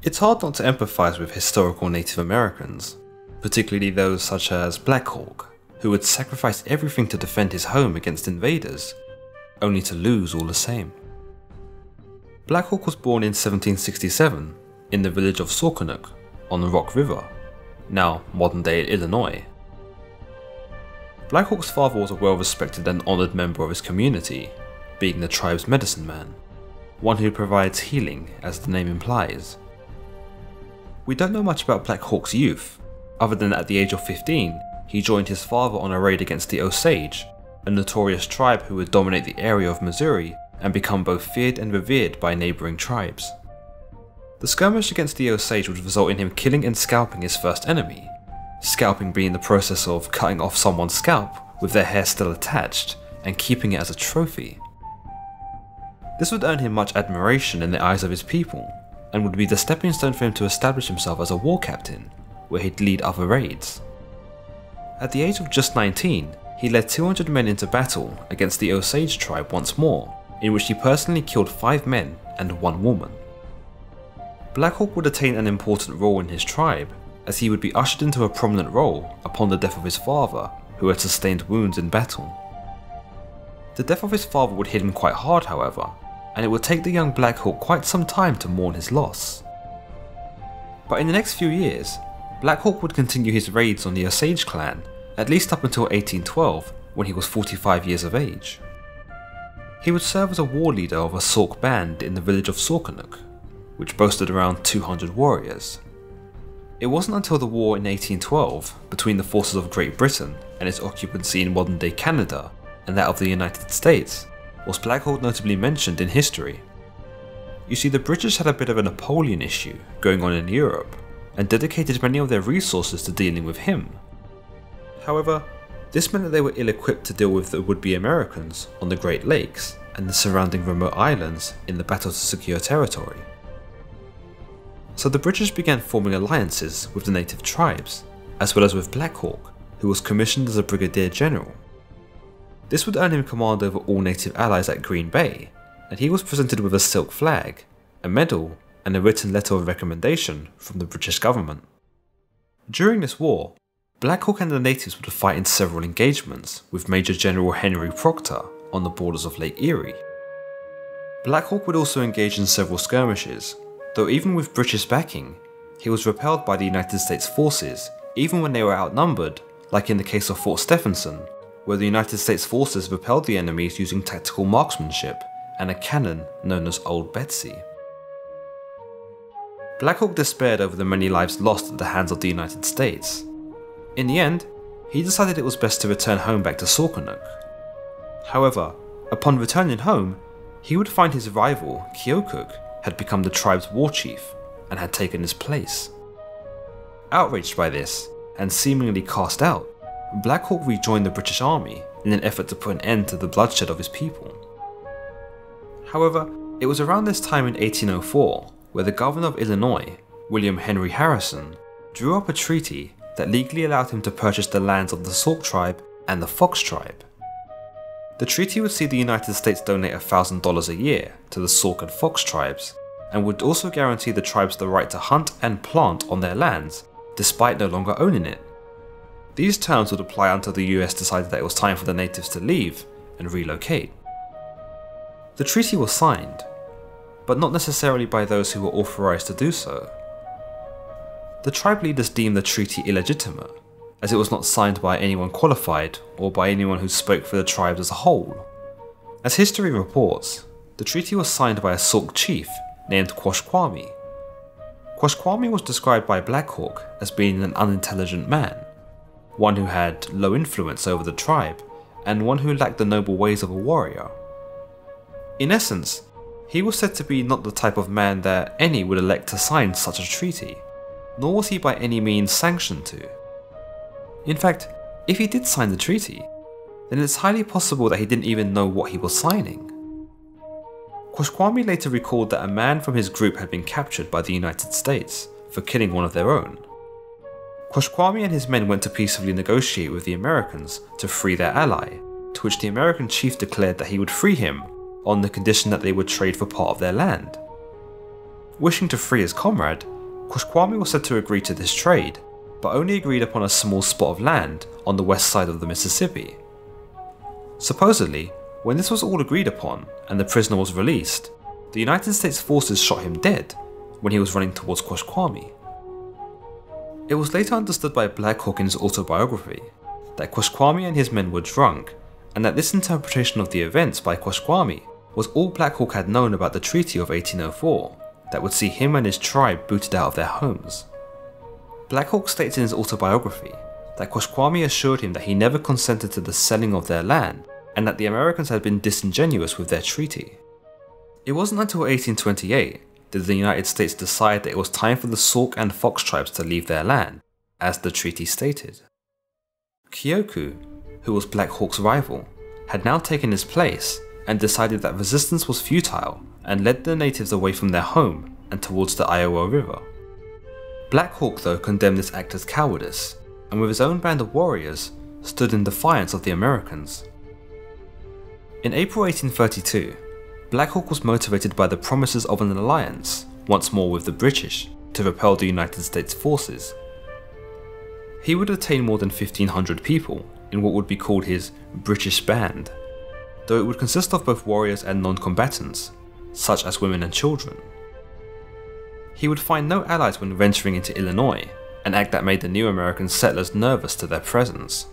It's hard not to empathise with historical Native Americans, particularly those such as Black Hawk, who would sacrifice everything to defend his home against invaders, only to lose all the same. Black Hawk was born in 1767 in the village of Saukenuk on the Rock River, now modern day Illinois. Black Hawk's father was a well respected and honoured member of his community, being the tribe's medicine man, one who provides healing as the name implies. We don't know much about Black Hawk's youth, other than at the age of 15 he joined his father on a raid against the Osage, a notorious tribe who would dominate the area of Missouri and become both feared and revered by neighbouring tribes. The skirmish against the Osage would result in him killing and scalping his first enemy, scalping being the process of cutting off someone's scalp with their hair still attached and keeping it as a trophy. This would earn him much admiration in the eyes of his people, and would be the stepping stone for him to establish himself as a war captain, where he'd lead other raids. At the age of just 19, he led 200 men into battle against the Osage tribe once more, in which he personally killed 5 men and 1 woman. Blackhawk would attain an important role in his tribe, as he would be ushered into a prominent role upon the death of his father, who had sustained wounds in battle. The death of his father would hit him quite hard however, and it would take the young Black Hawk quite some time to mourn his loss. But in the next few years, Black Hawk would continue his raids on the Osage clan, at least up until 1812 when he was 45 years of age. He would serve as a war leader of a Sauk band in the village of Saukenuk, which boasted around 200 warriors. It wasn't until the war in 1812 between the forces of Great Britain and its occupancy in modern day Canada and that of the United States was Blackhawk notably mentioned in history. You see, the British had a bit of a Napoleon issue going on in Europe and dedicated many of their resources to dealing with him. However, this meant that they were ill equipped to deal with the would be Americans on the Great Lakes and the surrounding remote islands in the battle to secure territory. So the British began forming alliances with the native tribes, as well as with Black Hawk, who was commissioned as a brigadier general. This would earn him command over all native allies at Green Bay, and he was presented with a silk flag, a medal, and a written letter of recommendation from the British government. During this war, Black Hawk and the natives would fight in several engagements with Major General Henry Procter on the borders of Lake Erie. Black Hawk would also engage in several skirmishes, though even with British backing, he was repelled by the United States forces even when they were outnumbered, like in the case of Fort Stephenson, where the United States forces repelled the enemies using tactical marksmanship and a cannon known as Old Betsy. Black Hawk despaired over the many lives lost at the hands of the United States. In the end, he decided it was best to return home back to Saukenuk. However, upon returning home, he would find his rival, Keokuk, had become the tribe's war chief and had taken his place. Outraged by this, and seemingly cast out, Blackhawk rejoined the British Army in an effort to put an end to the bloodshed of his people. However, it was around this time in 1804 where the governor of Illinois, William Henry Harrison, drew up a treaty that legally allowed him to purchase the lands of the Sauk tribe and the Fox tribe. The treaty would see the United States donate $1,000 a year to the Sauk and Fox tribes, and would also guarantee the tribes the right to hunt and plant on their lands, despite no longer owning it. These terms would apply until the US decided that it was time for the natives to leave and relocate. The treaty was signed, but not necessarily by those who were authorised to do so. The tribe leaders deemed the treaty illegitimate, as it was not signed by anyone qualified or by anyone who spoke for the tribes as a whole. As history reports, the treaty was signed by a Sauk chief named Quashquame. Quashquame was described by Blackhawk as being an unintelligent man, one who had low influence over the tribe, and one who lacked the noble ways of a warrior. In essence, he was said to be not the type of man that any would elect to sign such a treaty, nor was he by any means sanctioned to. In fact, if he did sign the treaty, then it's highly possible that he didn't even know what he was signing. Quashquame later recalled that a man from his group had been captured by the United States for killing one of their own. Quashquame and his men went to peacefully negotiate with the Americans to free their ally, to which the American chief declared that he would free him on the condition that they would trade for part of their land. wishing to free his comrade, Quashquame was said to agree to this trade, but only agreed upon a small spot of land on the west side of the Mississippi. Supposedly, when this was all agreed upon and the prisoner was released, the United States forces shot him dead when he was running towards Quashquame. It was later understood by Black Hawk in his autobiography that Quashquame and his men were drunk, and that this interpretation of the events by Quashquame was all Black Hawk had known about the Treaty of 1804 that would see him and his tribe booted out of their homes. Black Hawk states in his autobiography that Quashquame assured him that he never consented to the selling of their land and that the Americans had been disingenuous with their treaty. It wasn't until 1828 did the United States decide that it was time for the Sauk and Fox tribes to leave their land, as the treaty stated. Keokuk, who was Black Hawk's rival, had now taken his place and decided that resistance was futile and led the natives away from their home and towards the Iowa River. Black Hawk though condemned this act as cowardice, and with his own band of warriors, stood in defiance of the Americans. In April 1832, Black Hawk was motivated by the promises of an alliance, once more with the British, to repel the United States forces. He would attain more than 1500 people in what would be called his British Band, though it would consist of both warriors and non-combatants, such as women and children. He would find no allies when venturing into Illinois, an act that made the new American settlers nervous to their presence.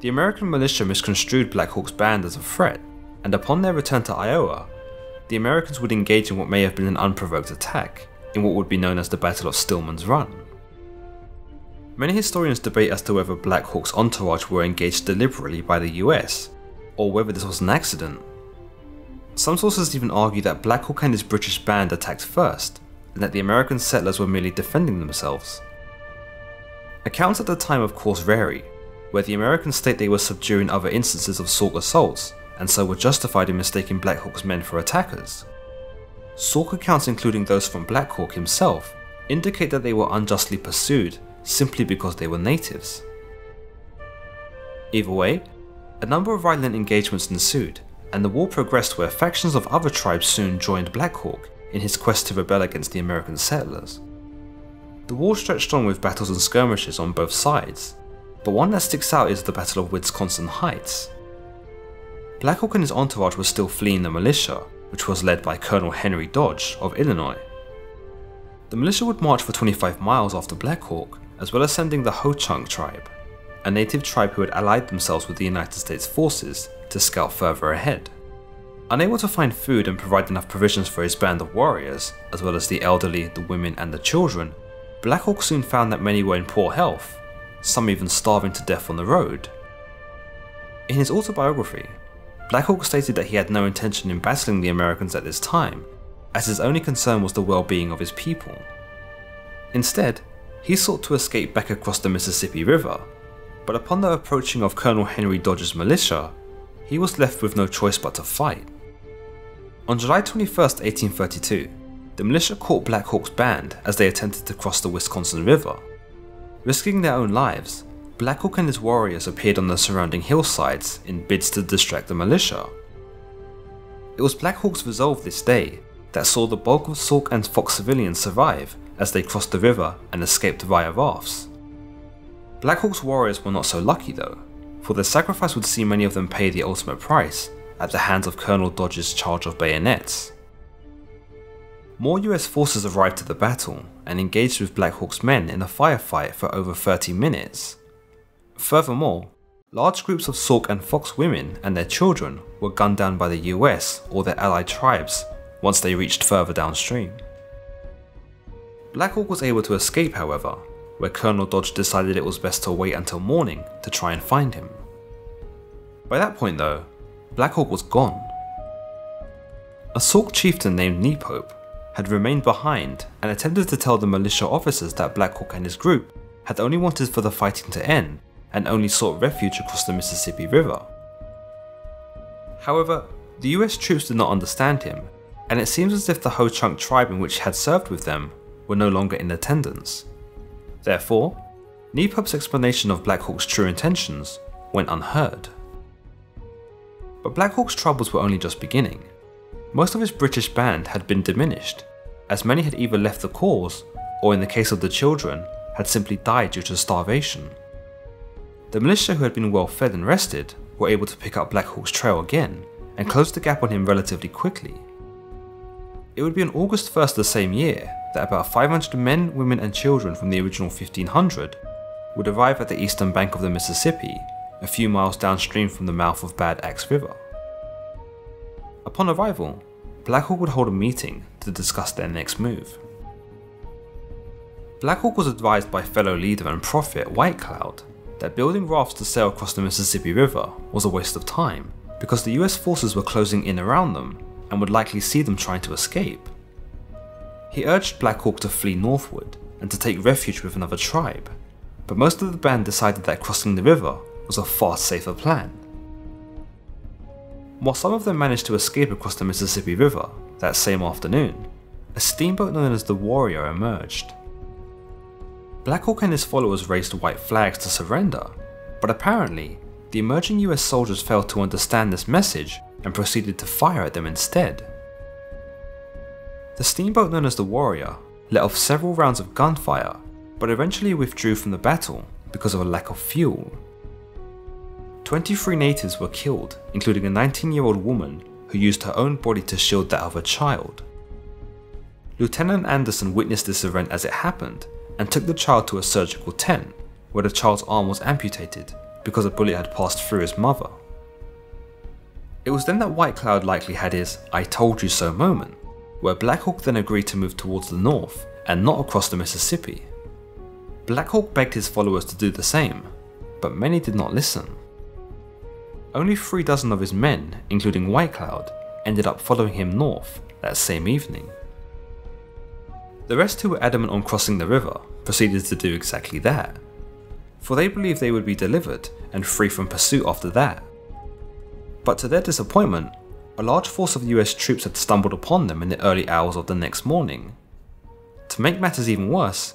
The American militia misconstrued Black Hawk's band as a threat, and upon their return to Iowa, the Americans would engage in what may have been an unprovoked attack, in what would be known as the Battle of Stillman's Run. Many historians debate as to whether Black Hawk's entourage were engaged deliberately by the US, or whether this was an accident. Some sources even argue that Black Hawk and his British band attacked first, and that the American settlers were merely defending themselves. Accounts at the time of course vary, where the Americans state they were subduing other instances of Sauk assaults, and so were justified in mistaking Black Hawk's men for attackers. Sauk accounts including those from Black Hawk himself indicate that they were unjustly pursued simply because they were natives. Either way, a number of violent engagements ensued, and the war progressed where factions of other tribes soon joined Black Hawk in his quest to rebel against the American settlers. The war stretched on with battles and skirmishes on both sides, but one that sticks out is the Battle of Wisconsin Heights, Black Hawk and his entourage were still fleeing the militia, which was led by Colonel Henry Dodge of Illinois. The militia would march for 25 miles after Black Hawk, as well as sending the Ho-Chunk tribe, a native tribe who had allied themselves with the United States forces to scout further ahead. Unable to find food and provide enough provisions for his band of warriors, as well as the elderly, the women, and the children, Black Hawk soon found that many were in poor health, some even starving to death on the road. In his autobiography, Blackhawk stated that he had no intention in battling the Americans at this time, as his only concern was the well-being of his people. Instead, he sought to escape back across the Mississippi River, but upon the approaching of Colonel Henry Dodge's militia, he was left with no choice but to fight. On July 21, 1832, the militia caught Black Hawk's band as they attempted to cross the Wisconsin River. Risking their own lives, Black Hawk and his warriors appeared on the surrounding hillsides in bids to distract the militia. It was Black Hawk's resolve this day that saw the bulk of Sauk and Fox civilians survive as they crossed the river and escaped via rafts. Black Hawk's warriors were not so lucky though, for their sacrifice would see many of them pay the ultimate price at the hands of Colonel Dodge's charge of bayonets. More US forces arrived at the battle and engaged with Black Hawk's men in a firefight for over 30 minutes. Furthermore, large groups of Sauk and Fox women and their children were gunned down by the US or their allied tribes once they reached further downstream. Black Hawk was able to escape however, where Colonel Dodge decided it was best to wait until morning to try and find him. By that point though, Black Hawk was gone. A Sauk chieftain named Neapope had remained behind and attempted to tell the militia officers that Black Hawk and his group had only wanted for the fighting to end and only sought refuge across the Mississippi River. However, the US troops did not understand him, and it seems as if the Ho-Chunk tribe in which he had served with them were no longer in attendance. Therefore, Neapope's explanation of Black Hawk's true intentions went unheard. But Black Hawk's troubles were only just beginning. Most of his British band had been diminished, as many had either left the cause, or in the case of the children, had simply died due to starvation. The militia who had been well fed and rested were able to pick up Black Hawk's trail again and close the gap on him relatively quickly. It would be on August 1st the same year that about 500 men, women, and children from the original 1500 would arrive at the eastern bank of the Mississippi, a few miles downstream from the mouth of Bad Axe River. Upon arrival, Black Hawk would hold a meeting to discuss their next move. Black Hawk was advised by fellow leader and prophet White Cloud that building rafts to sail across the Mississippi River was a waste of time because the US forces were closing in around them and would likely see them trying to escape. He urged Black Hawk to flee northward and to take refuge with another tribe, but most of the band decided that crossing the river was a far safer plan. While some of them managed to escape across the Mississippi River that same afternoon, a steamboat known as the Warrior emerged. Blackhawk and his followers raised white flags to surrender, but apparently, the emerging US soldiers failed to understand this message and proceeded to fire at them instead. The steamboat known as the Warrior let off several rounds of gunfire, but eventually withdrew from the battle because of a lack of fuel. 23 natives were killed, including a 19 year old woman who used her own body to shield that of her child. Lieutenant Anderson witnessed this event as it happened and took the child to a surgical tent, where the child's arm was amputated because a bullet had passed through his mother. It was then that White Cloud likely had his I told you so moment, where Black Hawk then agreed to move towards the north and not across the Mississippi. Black Hawk begged his followers to do the same, but many did not listen. Only three dozen of his men, including White Cloud, ended up following him north that same evening. The rest who were adamant on crossing the river proceeded to do exactly that, for they believed they would be delivered and free from pursuit after that. But to their disappointment, a large force of US troops had stumbled upon them in the early hours of the next morning. To make matters even worse,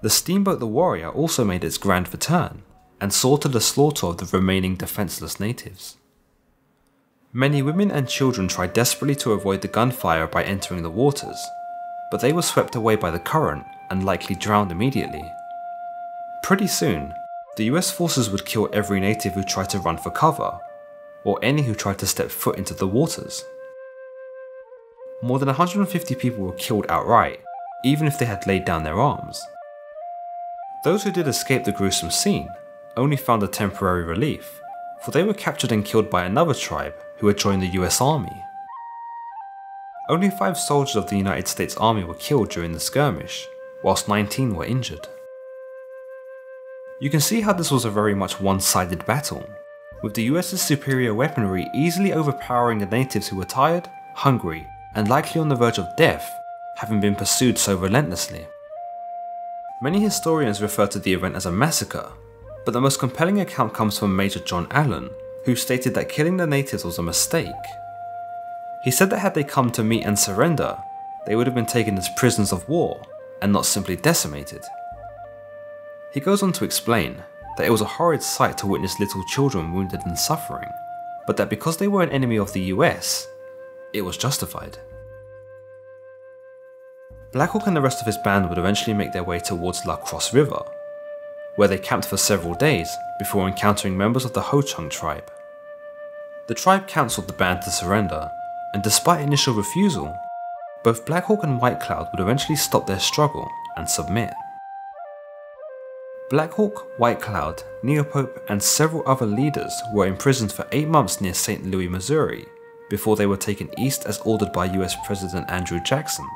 the steamboat the Warrior also made its grand return and saw to the slaughter of the remaining defenceless natives. Many women and children tried desperately to avoid the gunfire by entering the waters, but they were swept away by the current and likely drowned immediately. Pretty soon, the US forces would kill every native who tried to run for cover, or any who tried to step foot into the waters. More than 150 people were killed outright, even if they had laid down their arms. Those who did escape the gruesome scene only found a temporary relief, for they were captured and killed by another tribe who had joined the US Army. Only five soldiers of the United States Army were killed during the skirmish, whilst 19 were injured. You can see how this was a very much one-sided battle, with the US's superior weaponry easily overpowering the natives who were tired, hungry, and likely on the verge of death, having been pursued so relentlessly. Many historians refer to the event as a massacre, but the most compelling account comes from Major John Allen, who stated that killing the natives was a mistake, he said that had they come to meet and surrender, they would have been taken as prisoners of war and not simply decimated. He goes on to explain that it was a horrid sight to witness little children wounded and suffering, but that because they were an enemy of the US, it was justified. Blackhawk and the rest of his band would eventually make their way towards La Crosse River, where they camped for several days before encountering members of the Ho Chunk tribe. The tribe cancelled the band to surrender and despite initial refusal, both Blackhawk and White Cloud would eventually stop their struggle and submit. Blackhawk, White Cloud, Neapope, and several other leaders were imprisoned for eight months near St. Louis, Missouri, before they were taken east as ordered by US President Andrew Jackson,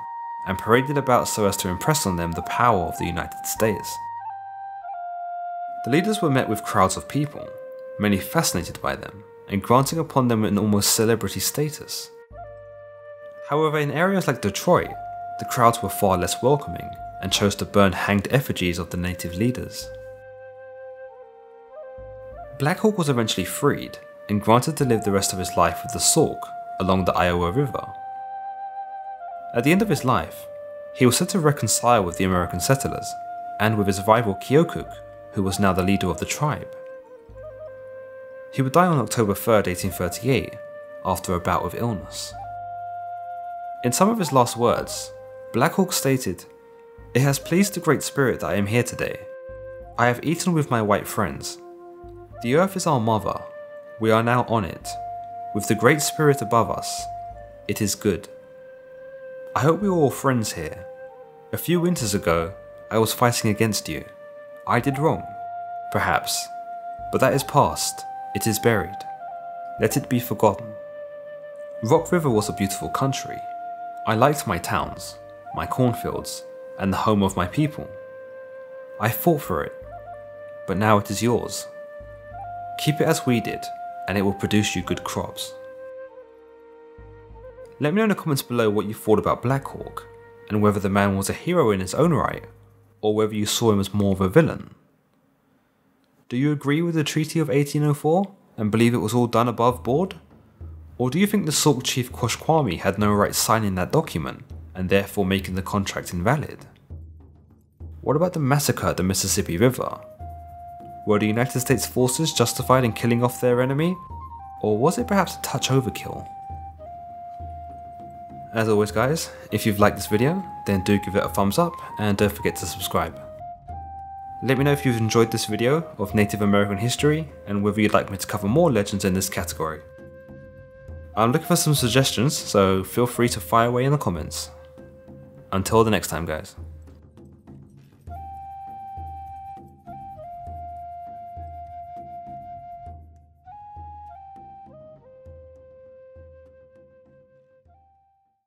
and paraded about so as to impress on them the power of the United States. The leaders were met with crowds of people, many fascinated by them, and granting upon them an almost celebrity status. However, in areas like Detroit, the crowds were far less welcoming and chose to burn hanged effigies of the native leaders. Black Hawk was eventually freed and granted to live the rest of his life with the Sauk along the Iowa River. At the end of his life, he was said to reconcile with the American settlers and with his rival Keokuk, who was now the leader of the tribe. He would die on October 3, 1838, after a bout of illness. In some of his last words, Black Hawk stated, It has pleased the Great Spirit that I am here today. I have eaten with my white friends. The earth is our mother. We are now on it. With the Great Spirit above us, it is good. I hope we are all friends here. A few winters ago, I was fighting against you. I did wrong, perhaps, but that is past. It is buried. Let it be forgotten. Rock River was a beautiful country. I liked my towns, my cornfields, and the home of my people. I fought for it, but now it is yours. Keep it as we did, and it will produce you good crops. Let me know in the comments below what you thought about Blackhawk, and whether the man was a hero in his own right, or whether you saw him as more of a villain. Do you agree with the Treaty of 1804 and believe it was all done above board? Or do you think the Sauk chief Quashquame had no right signing that document and therefore making the contract invalid? What about the massacre at the Mississippi River? Were the United States forces justified in killing off their enemy? Or was it perhaps a touch overkill? As always guys, if you've liked this video, then do give it a thumbs up and don't forget to subscribe. Let me know if you've enjoyed this video of Native American history and whether you'd like me to cover more legends in this category. I'm looking for some suggestions, so feel free to fire away in the comments. Until the next time guys.